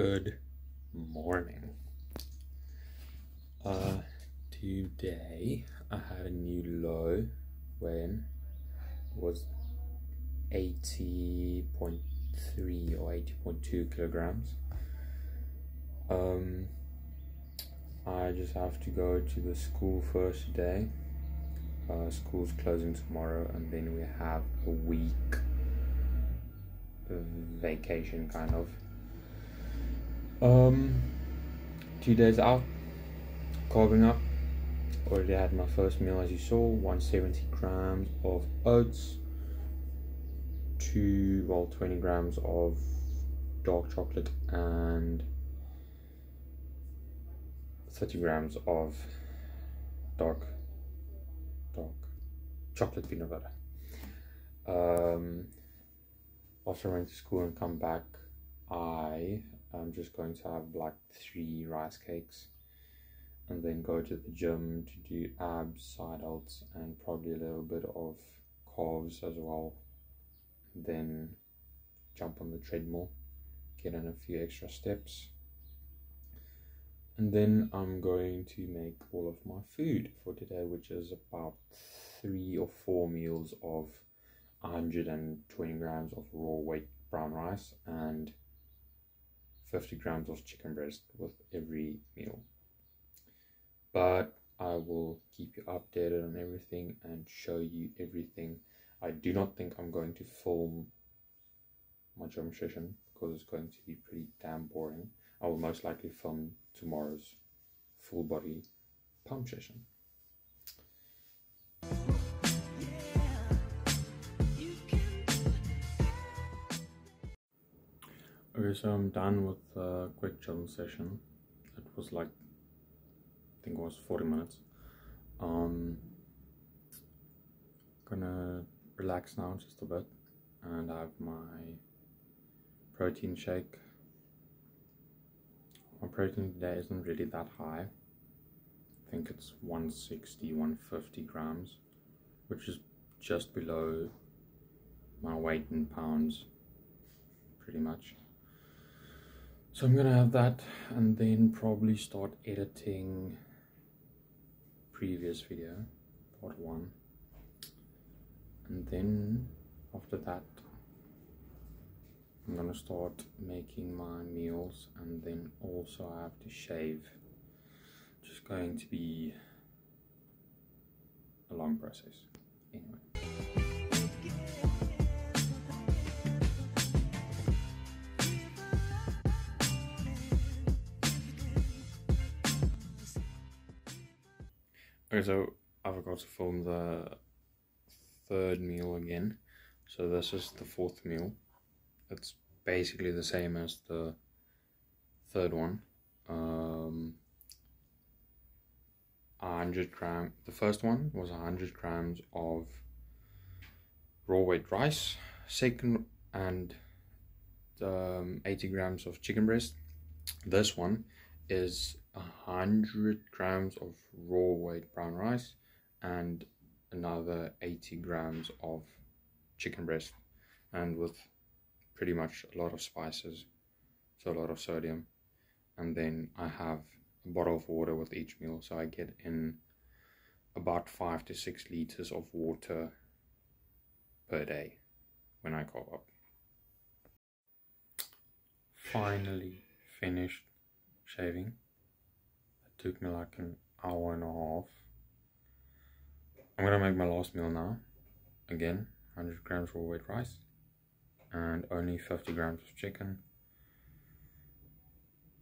Good morning. Uh, today I had a new low when was 80.3 or 80.2 kilograms. Um, I just have to go to the school first day. Uh, school's closing tomorrow, and then we have a week vacation kind of. Um, two days out, carving up. Already had my first meal as you saw 170 grams of oats, two, well, 20 grams of dark chocolate, and 30 grams of dark, dark chocolate peanut butter. Um, after I went to school and come back, I am just going to have like three rice cakes and then go to the gym to do abs, side delts, and probably a little bit of calves as well. Then jump on the treadmill, get in a few extra steps. And then I'm going to make all of my food for today, which is about three or four meals of 120 grams of raw weight brown rice and 50 grams of chicken breast with every meal. But I will keep you updated on everything and show you everything. I do not think I'm going to film my gym session because it's going to be pretty damn boring. I will most likely film tomorrow's full body pump session. Okay, so I'm done with the quick gym session. It was like, I think it was 40 minutes. Um, gonna relax now just a bit and I have my protein shake. My protein today isn't really that high. I think it's 160, 150 grams, which is just below my weight in pounds, pretty much. So I'm gonna have that and then probably start editing previous video, part one. And then after that, I'm gonna start making my meals and then also I have to shave. Just going to be a long process. Anyway. Okay, so I forgot to film the third meal again. So this is the fourth meal. It's basically the same as the third one. Um, 100 gram. The first one was 100 grams of raw weight rice. Second and um, 80 grams of chicken breast. This one is 100 grams of raw weight brown rice and another 80 grams of chicken breast and with pretty much a lot of spices so a lot of sodium. And then I have a bottle of water with each meal so I get in about 5 to 6 liters of water per day when I go up. Finally finished shaving took me like an hour and a half. I'm gonna make my last meal now. Again, 100 grams raw weight rice and only 50 grams of chicken.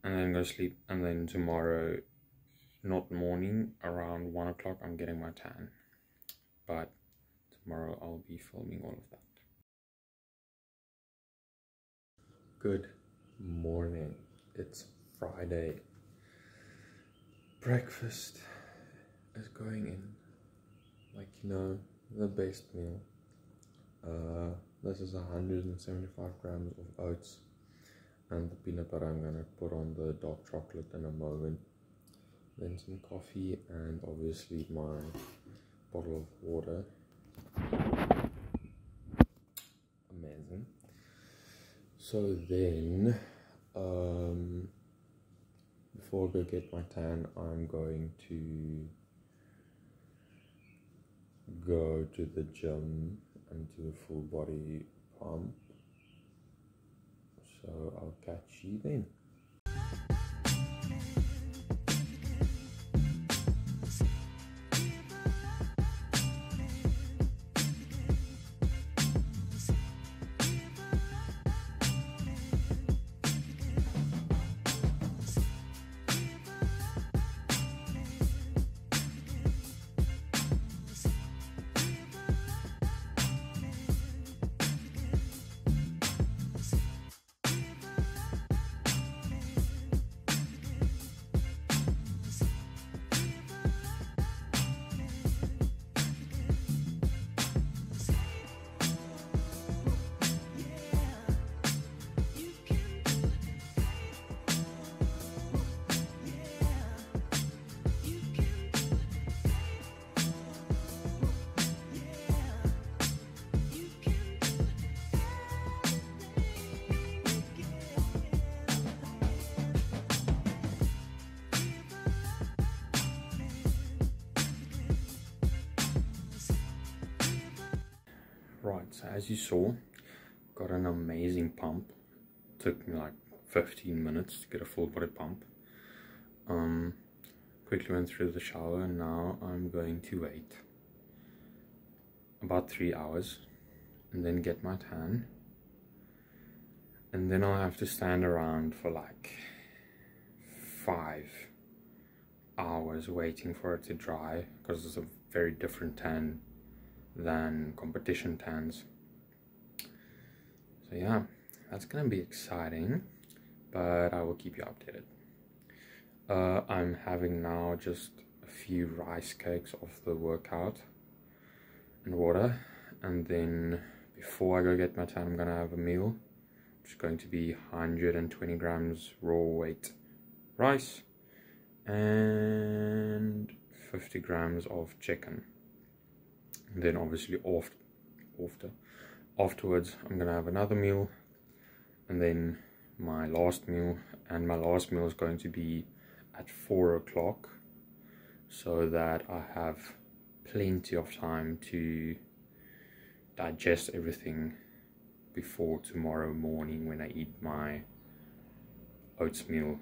And then go sleep. And then tomorrow, not morning, around 1 o'clock, I'm getting my tan. But tomorrow I'll be filming all of that. Good morning. It's Friday breakfast is going in like you know the best meal. Uh, this is 175 grams of oats and the peanut butter I'm gonna put on the dark chocolate in a moment. Then some coffee and obviously my bottle of water. Amazing. So then um, before I go get my tan, I'm going to go to the gym and do a full body pump. So I'll catch you then. So as you saw, got an amazing pump. Took me like 15 minutes to get a full body pump. Um, quickly went through the shower and now I'm going to wait about three hours and then get my tan. And then I'll have to stand around for like five hours waiting for it to dry because it's a very different tan than competition tans. So yeah, that's gonna be exciting, but I will keep you updated. Uh, I'm having now just a few rice cakes off the workout and water, and then before I go get my tan, I'm gonna have a meal, which is going to be 120 grams raw weight rice and 50 grams of chicken and then obviously after after afterwards I'm gonna have another meal and then my last meal and my last meal is going to be at four o'clock so that I have plenty of time to digest everything before tomorrow morning when I eat my oats meal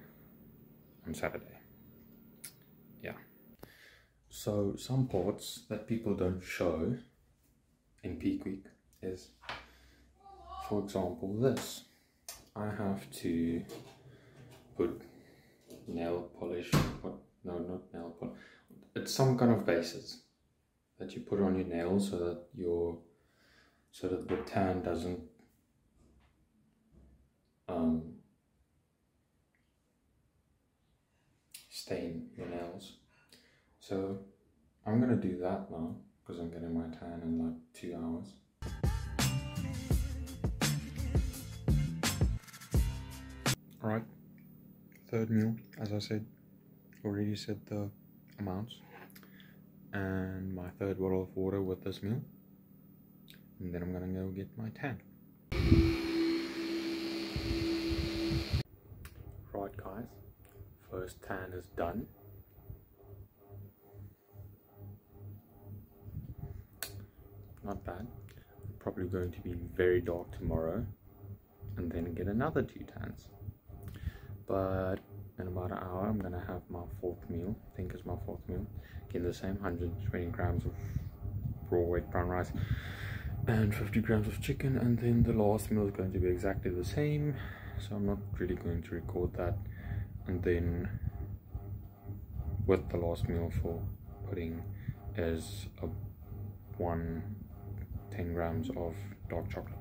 on Saturday so some parts that people don't show in Peak Week is, for example, this. I have to put nail polish, what, no, not nail polish, it's some kind of bases that you put on your nails so that your, so that the tan doesn't um, stain your nails. So I'm gonna do that now because I'm getting my tan in like two hours. Alright, third meal, as I said, already said the amounts. And my third bottle of water with this meal. And then I'm gonna go get my tan. Right guys, first tan is done. Not bad. Probably going to be very dark tomorrow and then get another two tans. But in about an hour, I'm gonna have my fourth meal. I think it's my fourth meal. Again, the same 120 grams of raw weight brown rice and 50 grams of chicken. And then the last meal is going to be exactly the same. So I'm not really going to record that. And then with the last meal for pudding is a one 10 grams of dark chocolate.